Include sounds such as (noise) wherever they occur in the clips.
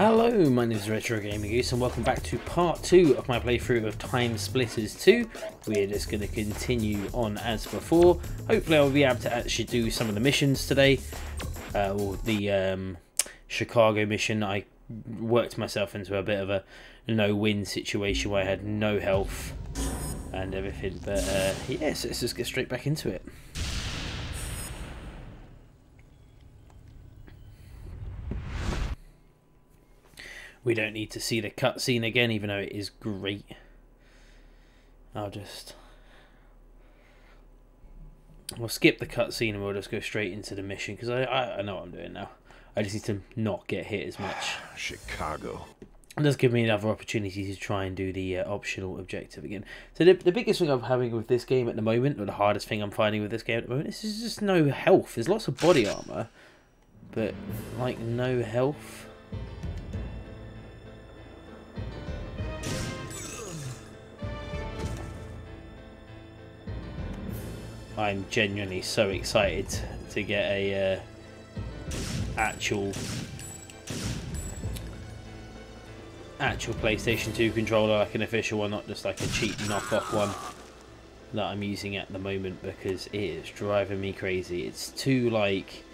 Hello, my name is Retro Gaming Goose and welcome back to part 2 of my playthrough of Time Splitters 2. We're just going to continue on as before. Hopefully I'll be able to actually do some of the missions today. Uh, or the um, Chicago mission, I worked myself into a bit of a no-win situation where I had no health and everything. But uh, yes, let's just get straight back into it. We don't need to see the cutscene again, even though it is great. I'll just... We'll skip the cutscene and we'll just go straight into the mission, because I, I, I know what I'm doing now. I just need to not get hit as much. (sighs) Chicago. It does give me another opportunity to try and do the uh, optional objective again. So the, the biggest thing I'm having with this game at the moment, or the hardest thing I'm finding with this game at the moment, is just no health. There's lots of body armor, but like no health. I'm genuinely so excited to get a uh, actual actual PlayStation 2 controller, like an official one, not just like a cheap knockoff one that I'm using at the moment because it is driving me crazy. It's too like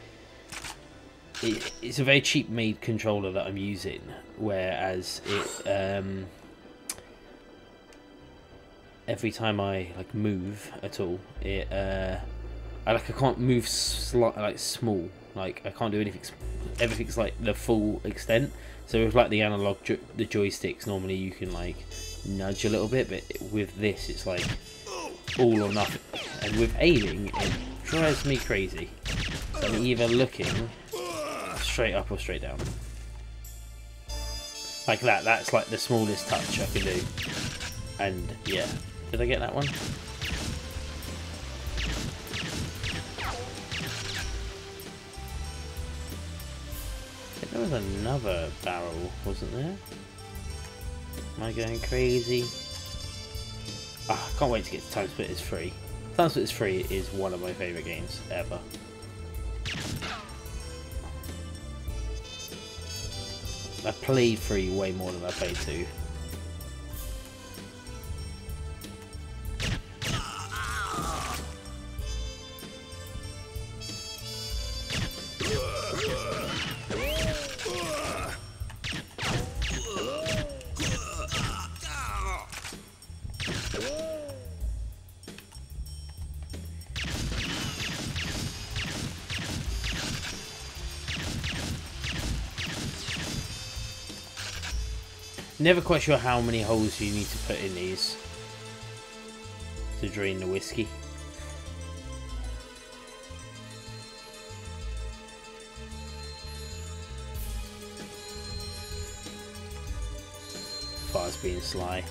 it, it's a very cheap made controller that I'm using, whereas it um, every time I like move at all, it uh, I like I can't move sli- like small. Like I can't do anything. Everything's like the full extent. So with like the analog jo the joysticks, normally you can like nudge a little bit, but with this, it's like all or nothing. And with aiming, it drives me crazy. So I'm either looking straight up or straight down. Like that. That's like the smallest touch I can do. And yeah, did I get that one? There was another barrel, wasn't there? Am I going crazy? Oh, I can't wait to get to Time Splitters 3. Time Splitters 3 is one of my favourite games ever. I played 3 way more than I played 2. Never quite sure how many holes you need to put in these to drain the whiskey. Far's being sly.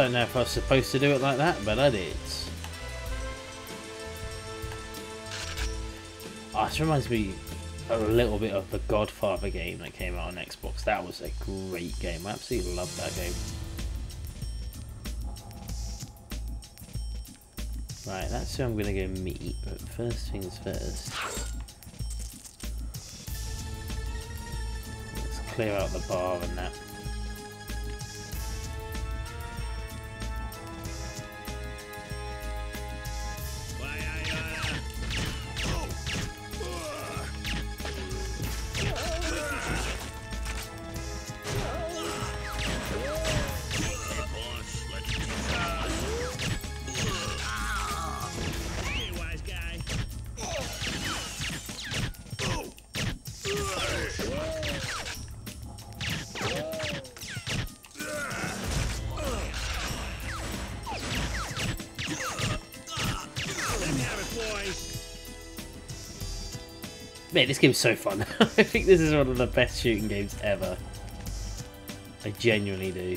Don't know if I was supposed to do it like that, but I did. Oh, this reminds me a little bit of the Godfather game that came out on Xbox. That was a great game. I absolutely loved that game. Right, that's who I'm going to go meet, but first things first. Let's clear out the bar and that. Man, this game's so fun. (laughs) I think this is one of the best shooting games ever. I genuinely do.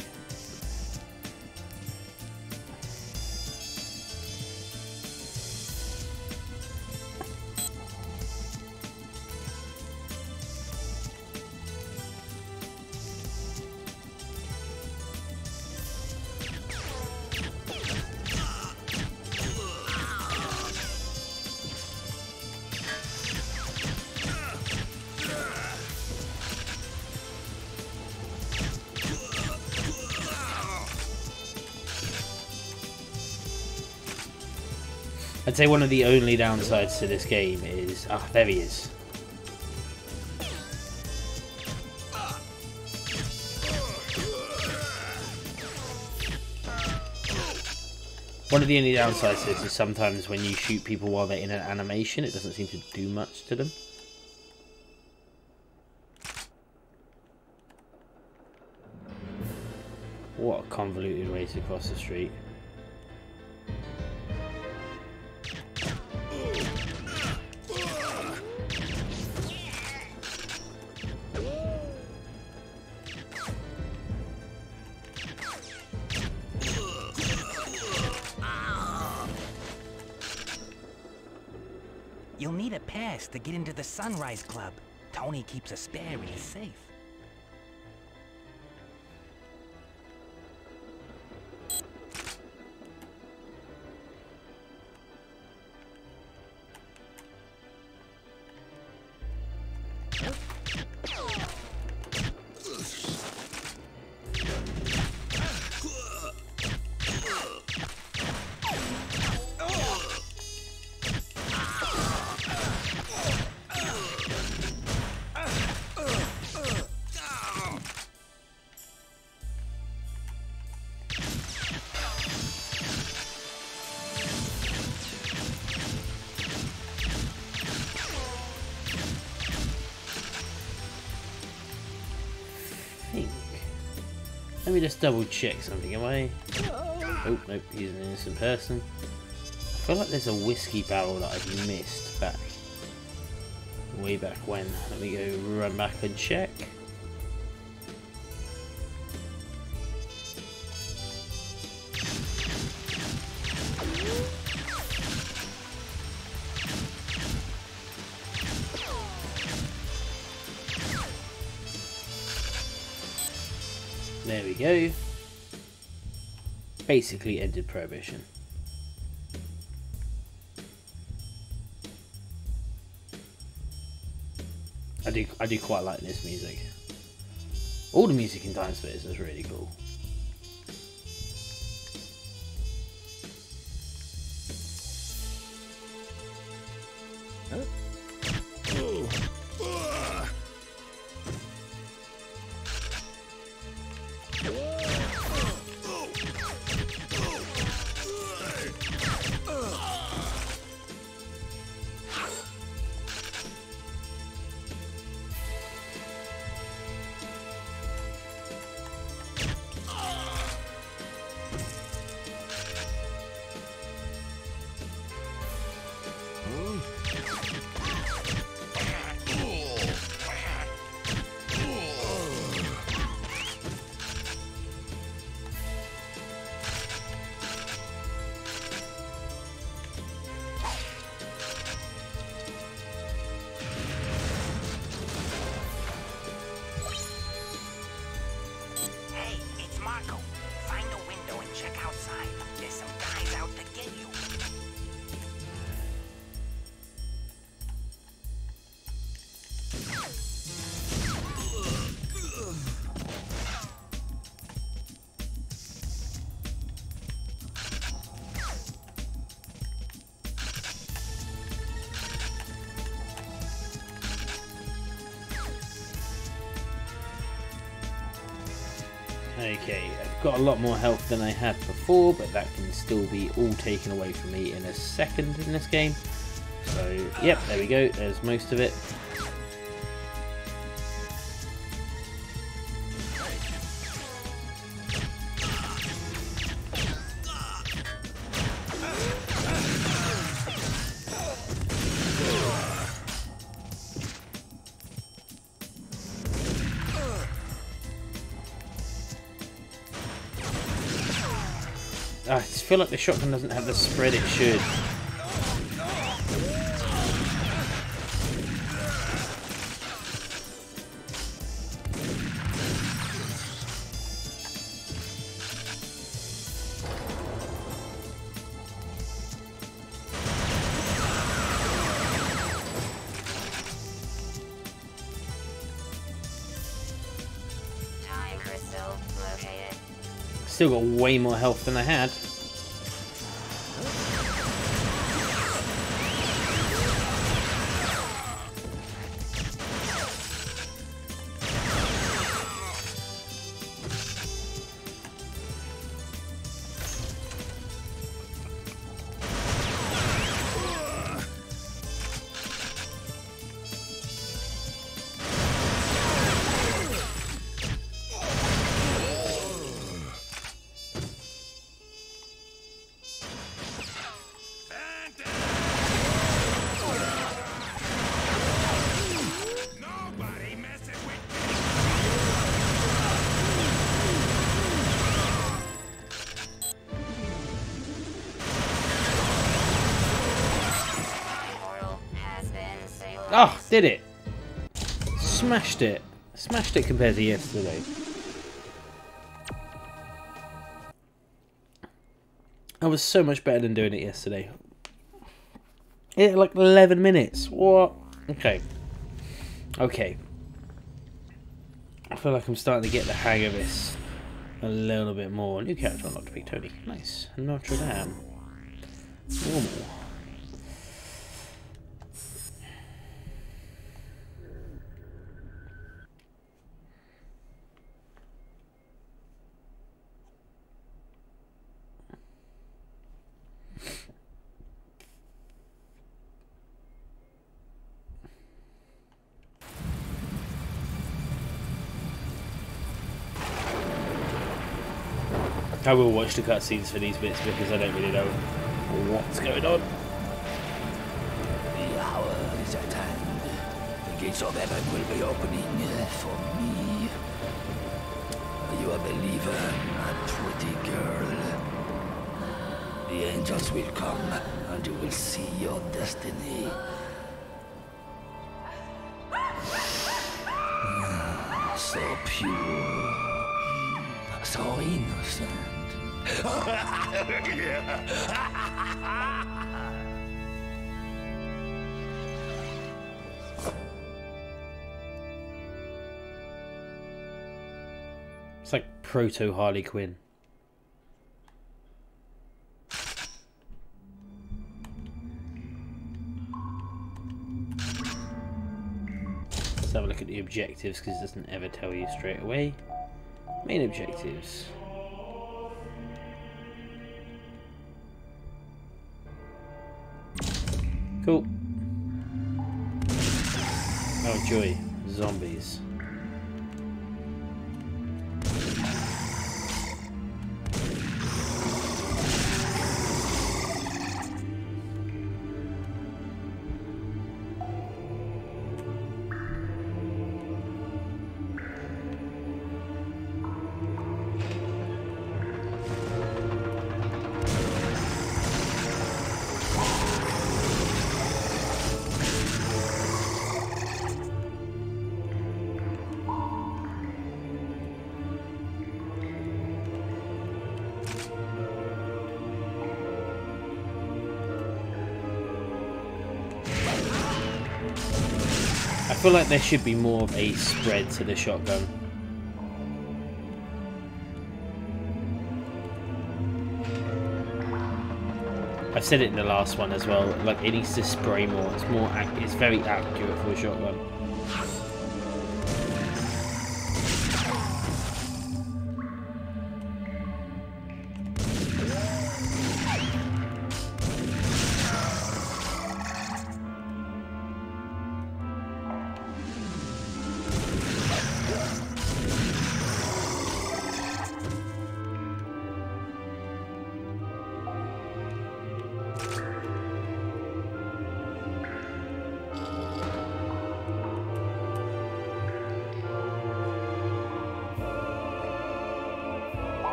I'd say one of the only downsides to this game is... Ah, there he is. One of the only downsides to this is sometimes when you shoot people while they're in an animation, it doesn't seem to do much to them. What a convoluted way to cross the street. To get into the Sunrise Club. Tony keeps a spare in his safe. Double check something. Am I? Oh nope, he's an innocent person. I feel like there's a whiskey barrel that I've missed back way back when. Let me go run back and check. Basically ended prohibition. I do I do quite like this music. All the music in Time Space is really cool. Okay, I've got a lot more health than I had before, but that can still be all taken away from me in a second in this game. So, yep, there we go, there's most of it. Feel like the shotgun doesn't have the spread it should. Time crystal located. Still got way more health than I had. Oh, did it! Smashed it. Smashed it compared to yesterday. I was so much better than doing it yesterday. It like 11 minutes. What? Okay. Okay. I feel like I'm starting to get the hang of this a little bit more. New character unlocked Big Tony. Nice. Notre Dame. Normal. I will watch the cutscenes for these bits because I don't really know what's going on. The hour is at hand. The gates of heaven will be opening uh, for me. Are you a believer, a pretty girl? The angels will come and you will see your destiny. Ah, So pure, so innocent. It's like proto Harley Quinn. Let's have a look at the objectives because it doesn't ever tell you straight away. Main objectives. Cool. Oh joy, zombies. Feel like there should be more of a spread to the shotgun. I've said it in the last one as well. Like it needs to spray more. It's more. It's very accurate for a shotgun.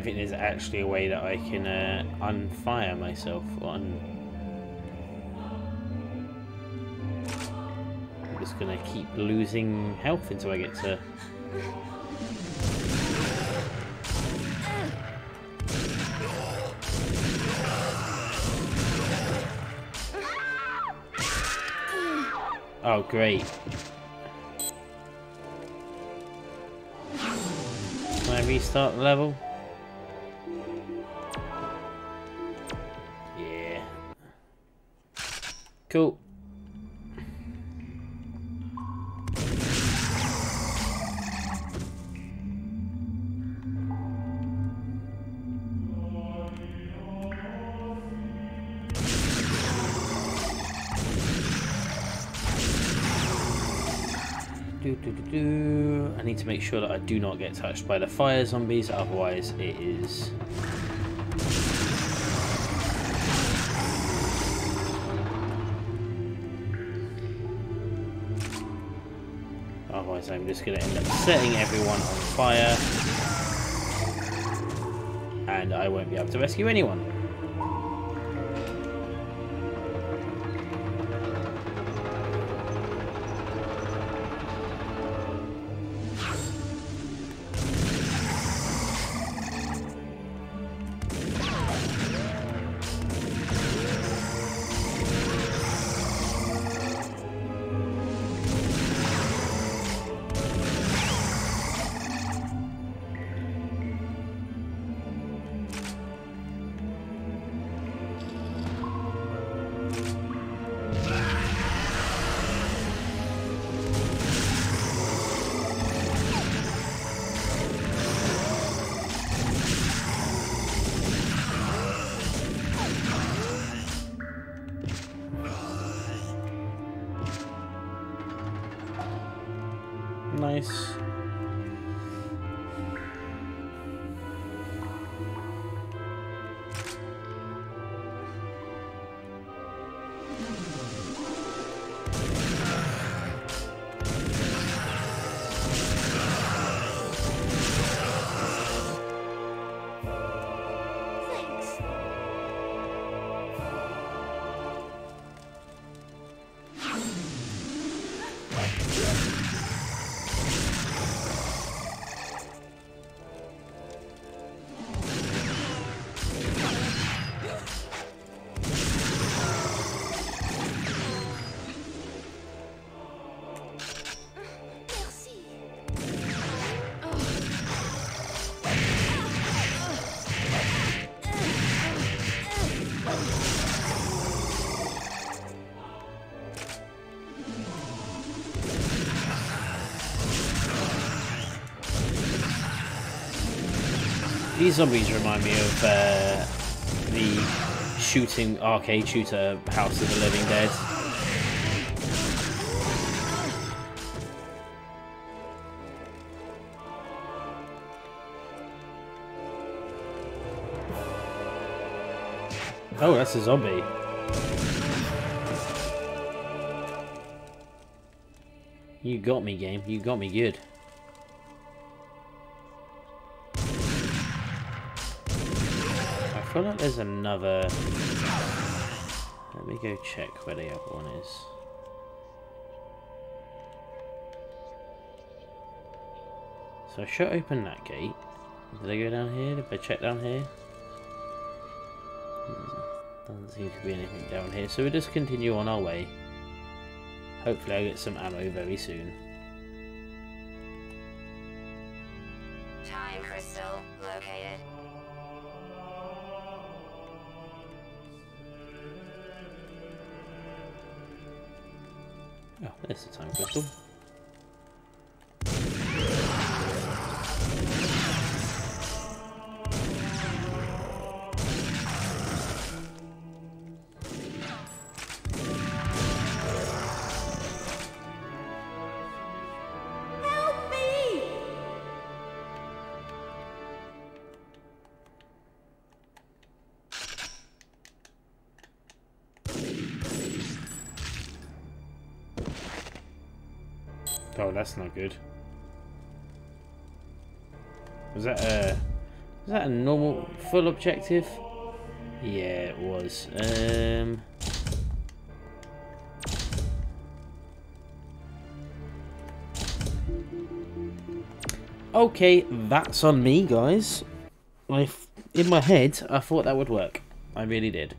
Don't think there's actually a way that I can uh, unfire myself. Or un I'm just gonna keep losing health until I get to. Oh, great. Can I restart the level? Cool. Do, do, do, do. I need to make sure that I do not get touched by the fire zombies, otherwise it is... I'm just going to end up setting everyone on fire. And I won't be able to rescue anyone. These zombies remind me of uh, the shooting arcade shooter House of the Living Dead. Oh, that's a zombie. You got me, game. You got me good. Feel like there's another... Let me go check where the other one is. So I should open that gate. Did I go down here? Did I check down here? Hmm, Doesn't seem to be anything down here. So we'll just continue on our way. Hopefully I'll get some ammo very soon. Oh, there's the time crystal. That's not good. Was that a Was that a normal full objective? Yeah, it was. Um. Okay, that's on me, guys. I, in my head, I thought that would work. I really did.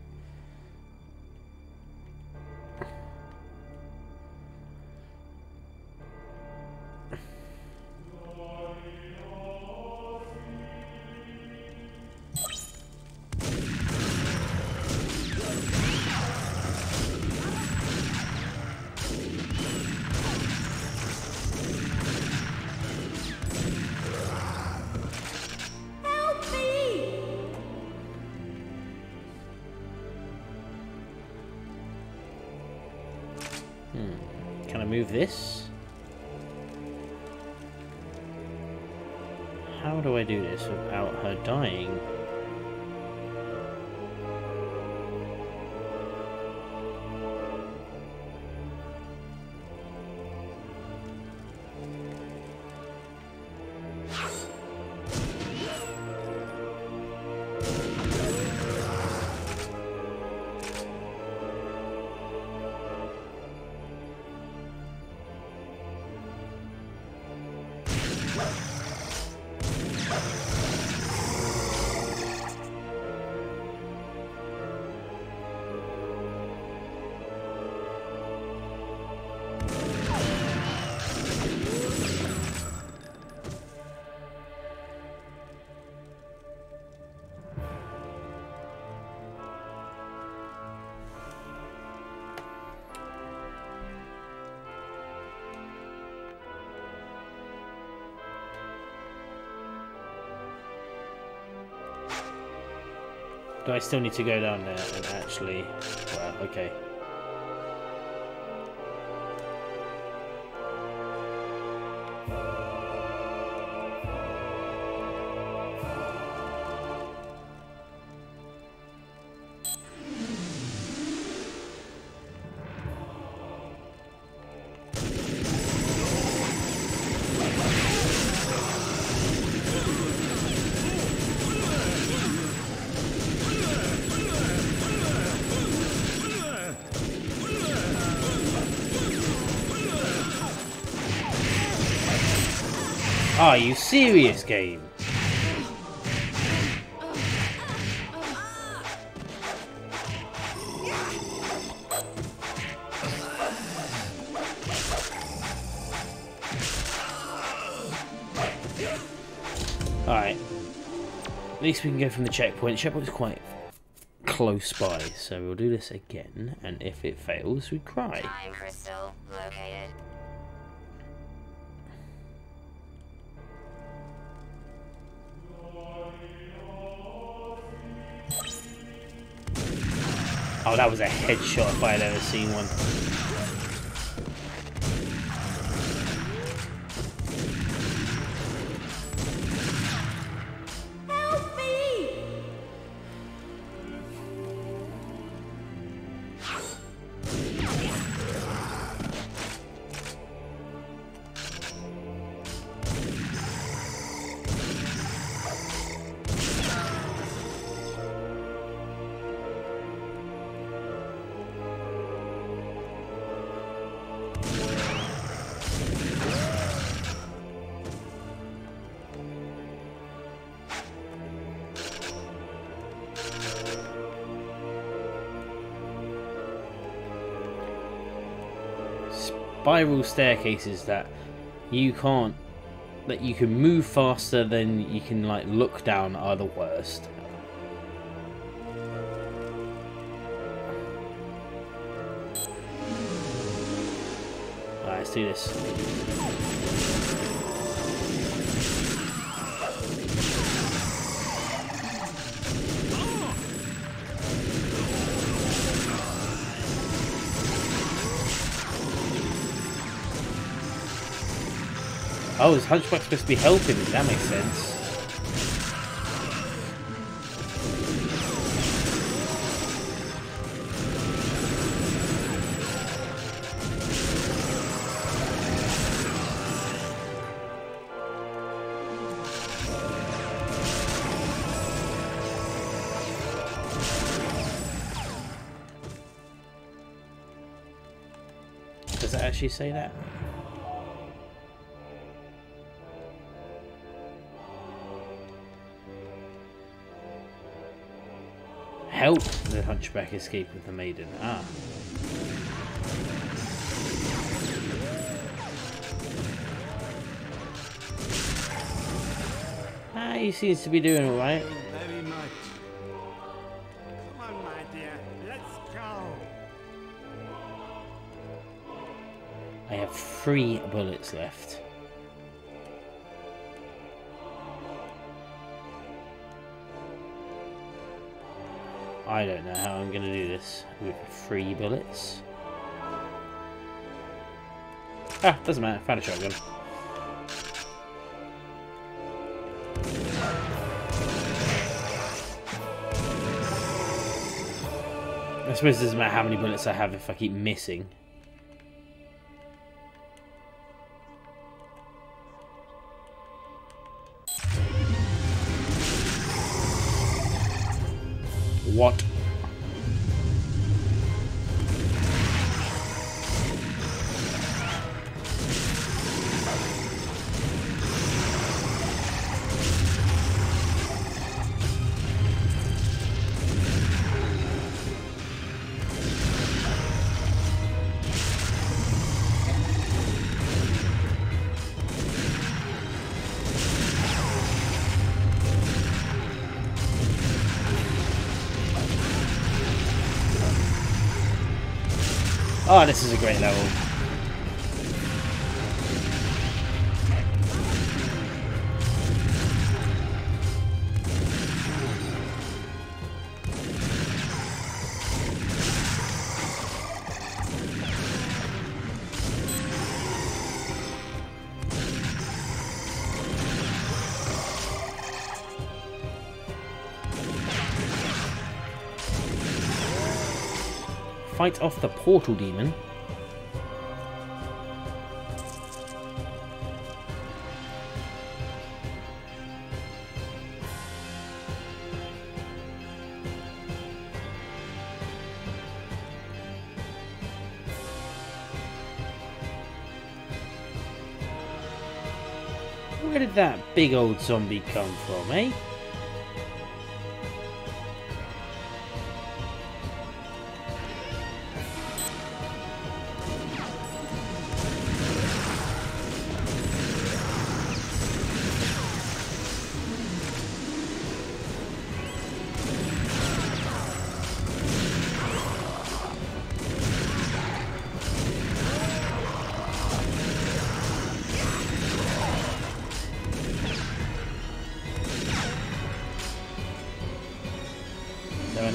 Do I still need to go down there and actually... Well, okay. Are you serious, game? Alright. At least we can go from the checkpoint. The checkpoint's quite close by, so we'll do this again, and if it fails, we cry. Time crystal located. Oh, that was a headshot if I had ever seen one. Spiral staircases that you can't that you can move faster than you can like look down are the worst. Alright, let's do this. Oh, is Hunchback supposed to be helping? That makes sense. Does it actually say that? The hunchback escape with the maiden. Ah. Ah, he seems to be doing alright. Very much. Come on, my dear. Let's go. I have three bullets left. I don't know how I'm going to do this with three bullets. Ah, doesn't matter. Found a shotgun. I suppose it doesn't matter how many bullets I have if I keep missing. What? Oh, this is a great level. Fight off the portal demon. Where did that big old zombie come from, eh?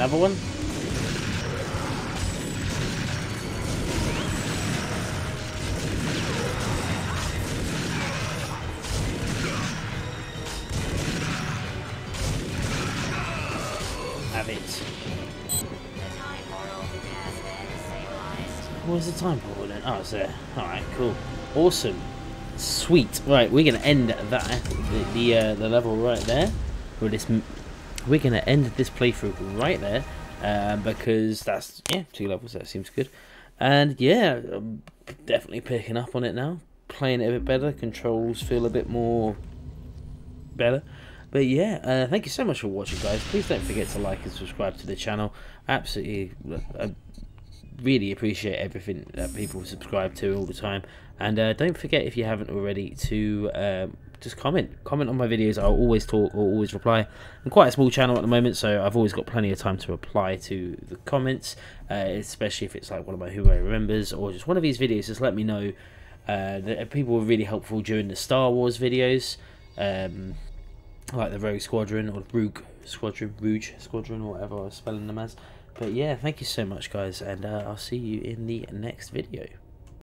Another one? Have it. What was the time portal then? Oh, it's there. Alright, cool. Awesome. Sweet. Right, we're going to end that, the, the, uh, the level right there. With this, we're going to end this playthrough right there. Um, because that's, yeah, two levels, that seems good. And yeah, I'm definitely picking up on it now. Playing it a bit better. Controls feel a bit more better. But yeah, uh, thank you so much for watching, guys. Please don't forget to like and subscribe to the channel. Absolutely, uh, really appreciate everything that people subscribe to all the time. And uh, don't forget, if you haven't already, to um, just comment. Comment on my videos. I'll always talk or always reply. I'm quite a small channel at the moment, so I've always got plenty of time to reply to the comments, uh, especially if it's like one of my Who I Remembers or just one of these videos. Just let me know. Uh, that people were really helpful during the Star Wars videos. Um, like the Rogue Squadron or Rogue Squadron, Rouge Squadron, or whatever I was spelling them as. But yeah, thank you so much, guys, and uh, I'll see you in the next video.